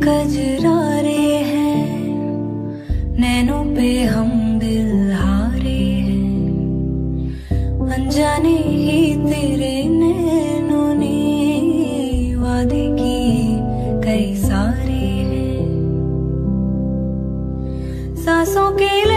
कजरारे हैं, नैनों पे हम बिल्हारे हैं। अनजाने ही तेरे नैनों ने वादे किए कई सारे हैं। सांसों के लिए